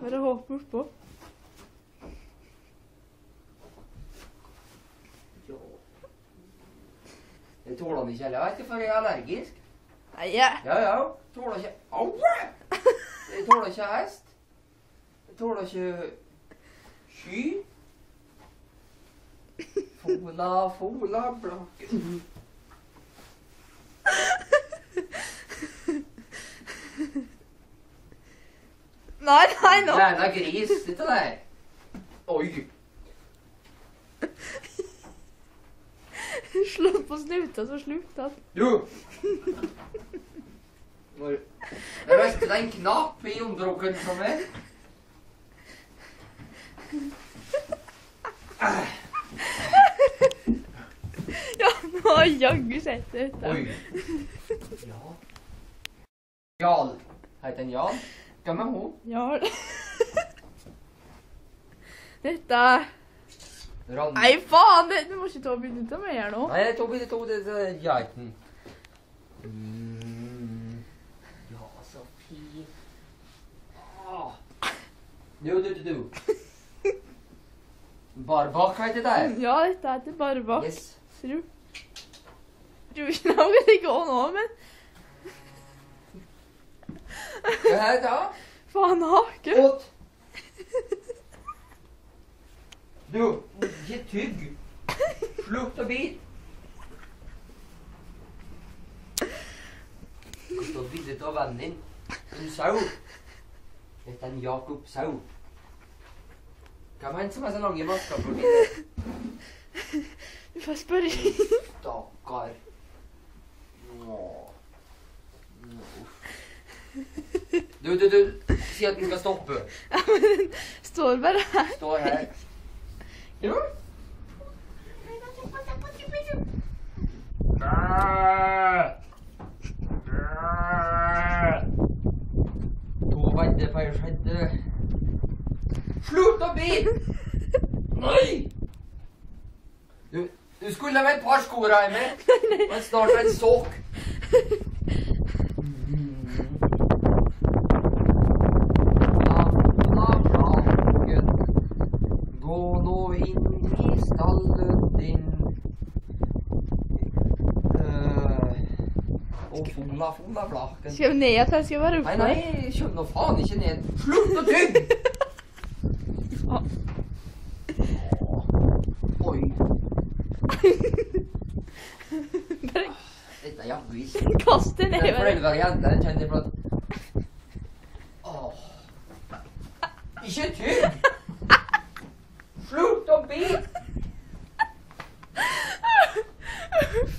Bare hoppe oppå. Ja. Jeg tåler den ikke du, for jeg er allergisk. Nei, jeg Ja, ja. Tåler ikke Au! Jeg tåler ikke hest. Jeg tåler ikke sky. Fola, fola, blakken. Nei, nei, nå. Jævla gris, sitt der. Oi. Slå på snuta, så slutta han. Jo. Når Jeg røstet en knapp i omdrukken for meg. Ja, nå har jaggu sett det ut. Oi. Ja. Jarl. Heter han Jarl? Hvem er hun? Ja. Dette Rand. Nei, faen! Det, du må ikke ta bilde av meg her nå. Nei, jeg tok tok det til geiten. Mm. Ja, så fin. Ah. Du, du, du, du. Barbak heter det. Ja, dette heter barbak. Yes. Ser du? Ikke det går nå, men Hva er det da? faen hake. Åt. Du, ikke tygg. Slutt å bite. Står bildet av vennen din. En sau. Dette er en Jakob Sau. Hvem er det som er så lang i maska på bildet? Du får spørre. Stakkar. Nå. Nå, uff. Du, du, du. Si at den skal stoppe. Ja, men den Står bare her. Står her. Jo. To vedder på skjedde. Slutt å bite! Nei! Du, du skulle med et par sko, Reimer. Men snart en sokk. Gå nå inn i stallen din. Eh, Og fola, fola, flaken. Skal vi ned igjen, jeg skal være oppe? nei, nei, kjøm nå faen ikke ned. Slutt å tygge! Oi. Dette er jaggu ikke kast det Den ned. bare. foreldrejenten kjenner på at Ikke tygg! Slutt å bite!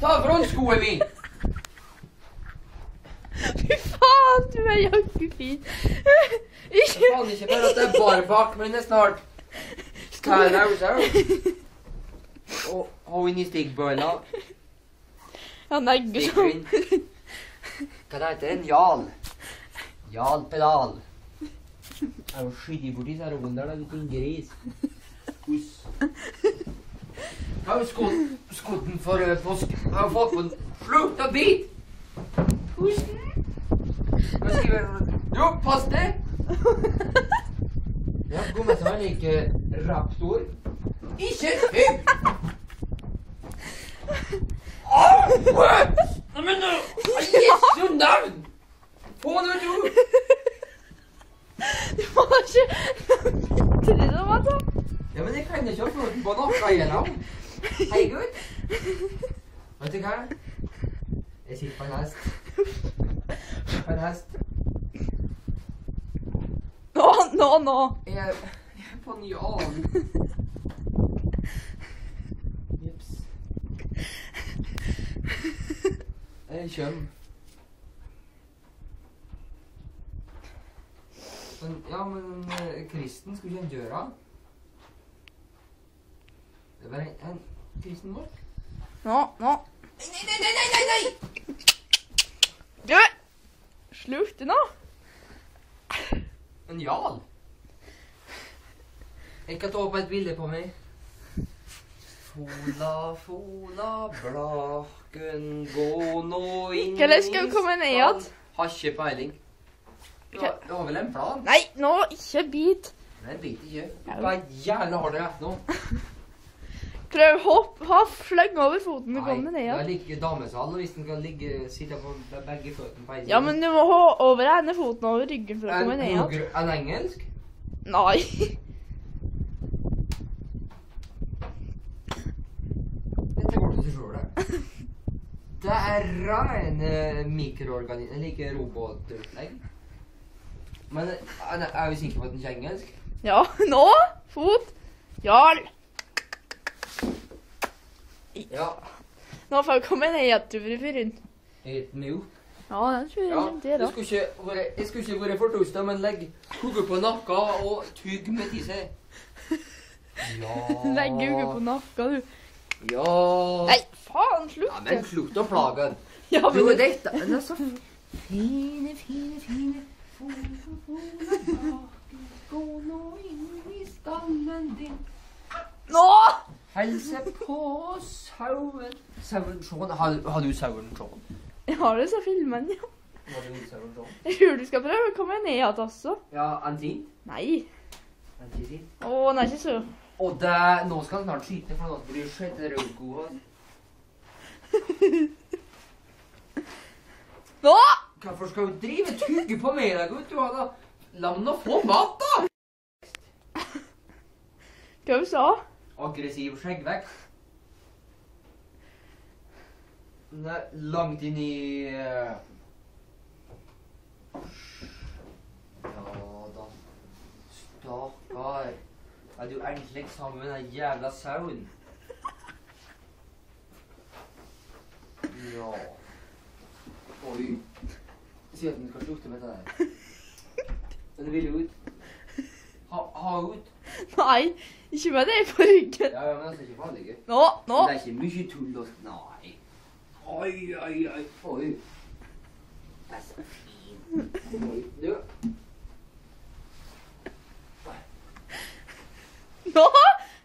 Ta frontskoen min! Fy faen, du er jaggu fin. Ikke Faen ikke bare at det er barbak, men det er snart Kælause. Og og inn i stiggbøyla. Han negger sånn. Hva det heter det? Jarl. Jarl pedal. Jeg har skutt borti disse roene der, liten gris. Hus. Jeg har jo skodd den for påske. Jeg har fått på den. Slutt å bite! Husen. Hva skriver du? Jo, pass det! Ja, god som er like raptor. Ikke tygg! Au! Nei, men nå Jesu navn! Få nå, du! Du må ikke bitte litt var altså. Ja, men jeg kan ikke få den på noe igjennom. Hei, gutt. Vet du hva? Jeg sitter på en hest. En hest. Nå, nå, nå. Jeg er, jeg er på en jan. Jips. Jeg kommer. Men, ja, men eh, Kristen skulle ikke han gjøre? Det var en, en Kristen vår. Nå, nå. Nei, nei, nei, nei, nei! Slutt nå. En Jarl. Jeg kan ta opp et bilde på meg. Fola, fola, blaken, gå nå inn Hvordan skal vi komme ned igjen? Har ikke peiling. Du har, du har vel en plan? Nei, nå, ikke bit. Nei, bit ikke. Hva jævla har du hatt nå? Prøv hopp, ha sleng over foten og kom deg det ned. er like damesal hvis den kan ligge, sitte på begge føttene på en Ja, men du må ha over ene foten over ryggen for å komme ned igjen. noe- en engelsk? Nei. Dette går til sjøl, det. Det er ren uh, mikroorganisme, like robotopplegg. Men eh, er er vi sikre på at den er engelsk? Ja, nå. Fot. Jarl. Ja. Nå får jeg komme ned igjen til fyren. Et mil. Ja, den tror jeg Ja, det, det da. jeg skulle ikke være fortusta, men legg hodet på nakka og tygg med tisse. Ja Legg hodet på nakka, du. Ja Nei, faen, Ja, men slutt å plage den. Ja, men dette Den er så fine, fine, fine Gå nå inn i stallen din Nå! Helse på sauen Sauen Sean Har, har du sauen Sean? Jeg har det så filmen, ja. Har du sauen? Jeg tror du skal prøve å komme ned igjen, også. Ja, en fin Nei. En fin Å, den er ikke så Og det, nå skal han snart skyte For nå blir det skjedd rødgod Nå! Hvorfor skal du drive tygge på meg da, gutt? Du har da La meg nå få mat da Hva du sa Aggressiv skjeggvekst. Langt inn i eh, Ja da. Stakkar. Er du endelig sammen med den jævla sauen? Ja. Oi. Si at den skal slutte med det der. Den vil ut. Ha, ha ut. Nei, ikke med deg på ryggen. Ja, ja, men er ikke farlig. Nå, nå. Det er ikke mye tull og Nei. Oi, oi, oi. Oi. Det er så fint. Oi, du. Nå!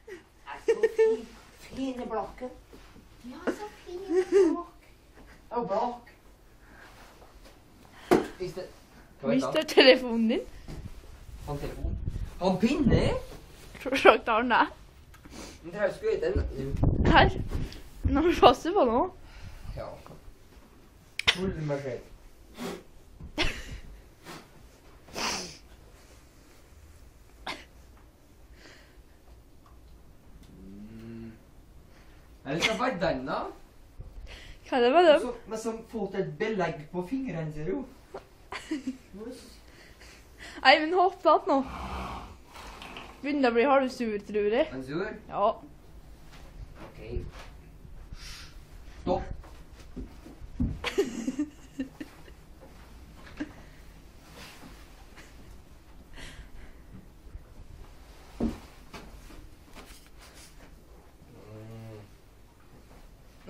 Det er så fin. Fine blakken. Ja, så fine blokk. Og blokk. Mister telefonen din. Han telefon. Han pinne? Sjokk tar den der. Er. Her. Nå må du passe på nå. Ja. Full meg. Mm. Eller hva var den, da? Hva er det med dem? Så, men som fått et belegg på fingrene ser du. Nei, men hopp da nå. Begynner å bli halvsur, tror jeg. En sur? Ja. Ok. Stopp.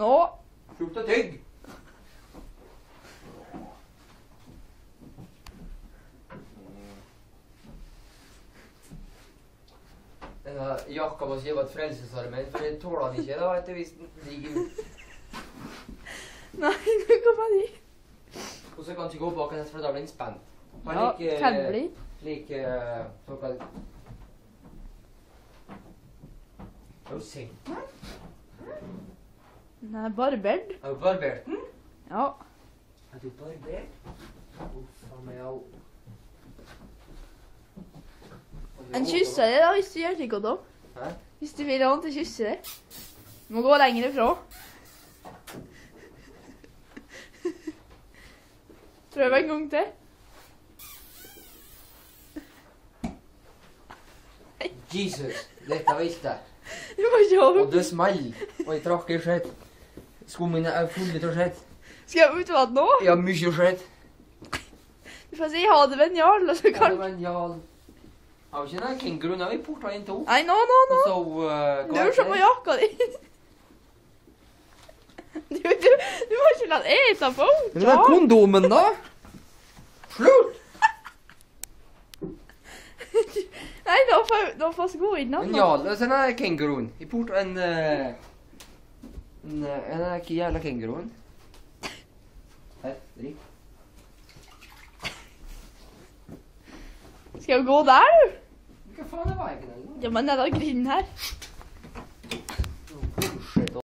Nå. Slutt å tygge. Denne jakka må skrive et frelsesarmen, for det tåler han ikke da, etter hvis den ligger Nei, nå kommer de. Og så kan han ikke gå bak henne, for da blir han spent. Han Ja, liker- kan bli. Liker eh, såkalt Er hun sint? Den er barbert. Er hun barbert den? Ja. Er du barbert? Uff a meg, En kysser deg da, hvis du gjør slik, Otto. Hæ? Hvis du vil ha han til å kysse deg. Du må gå lenger ifra. Prøv en gang til. Jesus, dette jeg. Du må ikke over. Og det smell. Og jeg trakk i skjedd. Skoene mine er fulle av skjedd. Skal jeg ut vann nå? Har mye skjedd. Du får si ha det en jarl, og så Ja, kan... men ja Har vi ikke noen kenguruen? Har vi porta inn to? Nei, nå, nå, nå. så uh, Du må på jakka di. Du, du, du må ikke la den ete på. Men er kondomen, da? Slutt! Nei, nå får, nå får vi gå inn. Men ja, løs den der kenguruen. I port en uh, En, eh, en er ikke jævla kenguruen. Her, drikk. Skal vi gå der, du? Hva faen er veien? Ja, men er det grinden her.